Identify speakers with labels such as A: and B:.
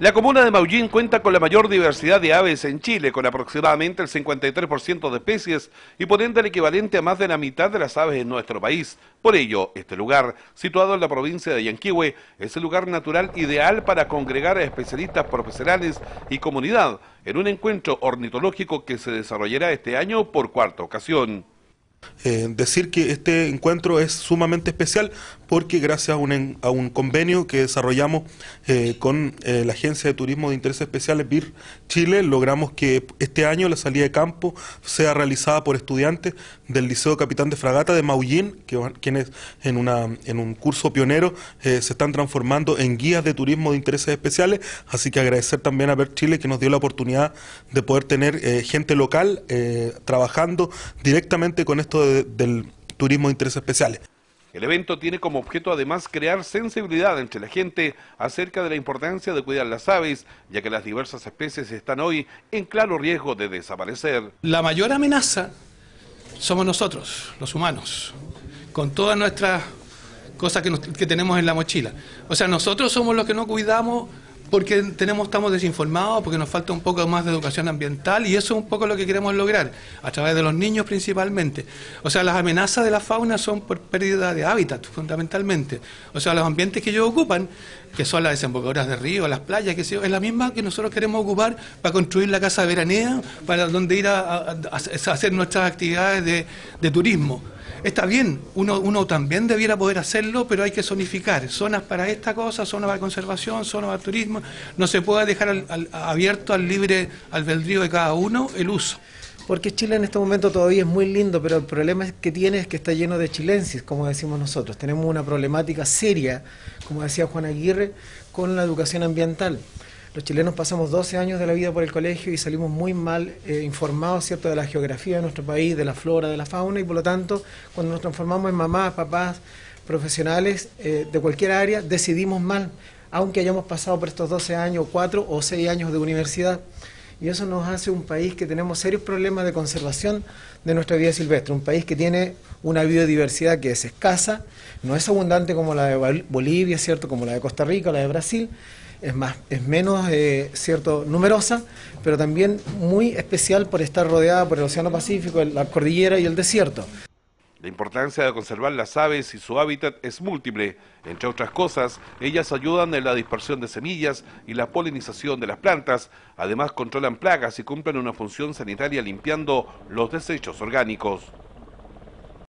A: La comuna de Maullín cuenta con la mayor diversidad de aves en Chile, con aproximadamente el 53% de especies y por el equivalente a más de la mitad de las aves en nuestro país. Por ello, este lugar, situado en la provincia de Yanquihue, es el lugar natural ideal para congregar a especialistas profesionales y comunidad en un encuentro ornitológico que se desarrollará este año por cuarta ocasión.
B: Eh, decir que este encuentro es sumamente especial porque gracias a un, convenio que desarrollamos eh, con eh, la Agencia de Turismo de Intereses Especiales BIR Chile, logramos que este año la salida de campo sea realizada por estudiantes del Liceo Capitán de Fragata de Maullín, que, quienes en, una, en un curso pionero se están transformando en guías de turismo de intereses especiales, así que agradecer también a BIR Chile que nos dio la oportunidad de poder tener gente local trabajando directamente con estos del turismo de intereses especiales.
A: El evento tiene como objeto además crear sensibilidad entre la gente acerca de la importancia de cuidar las aves, ya que las diversas especies están hoy en claro riesgo de desaparecer.
C: La mayor amenaza somos nosotros, los humanos, con todas nuestras cosas que, que tenemos en la mochila. O sea, nosotros somos los que no cuidamos porque tenemos, estamos desinformados, porque nos falta un poco más de educación ambiental y eso es un poco lo que queremos lograr, a través de los niños principalmente. O sea, las amenazas de la fauna son por pérdida de hábitat, fundamentalmente. O sea, los ambientes que ellos ocupan, que son las desembocadoras de río, las playas, que es la misma que nosotros queremos ocupar para construir la casa veranea, para donde ir a, hacer nuestras actividades de turismo. Está bien, uno, uno también debiera poder hacerlo, pero hay que zonificar. Zonas para esta cosa, zonas para conservación, zonas para turismo. No se puede dejar abierto al libre albedrío de cada uno el uso.
D: Porque Chile en este momento todavía es muy lindo, pero el problema que tiene es que está lleno de chilensis, como decimos nosotros. Tenemos una problemática seria, como decía Juan Aguirre, con la educación ambiental. Los chilenos pasamos 12 años de la vida por el colegio y salimos muy mal eh, informados ¿cierto? de la geografía de nuestro país, de la flora, de la fauna, y por lo tanto, cuando nos transformamos en mamás, papás, profesionales eh, de cualquier área, decidimos mal, aunque hayamos pasado por estos 12 años, 4 o 6 años de universidad. Y eso nos hace un país que tenemos serios problemas de conservación de nuestra vida silvestre, un país que tiene una biodiversidad que es escasa, no es abundante como la de Bolivia, ¿cierto? como la de Costa Rica, la de Brasil, es, más, es menos eh, cierto, numerosa, pero también muy especial por estar rodeada por el Océano Pacífico, la cordillera y el desierto.
A: La importancia de conservar las aves y su hábitat es múltiple. Entre otras cosas, ellas ayudan en la dispersión de semillas y la polinización de las plantas. Además, controlan plagas y cumplen una función sanitaria limpiando los desechos orgánicos.